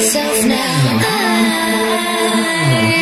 myself now. I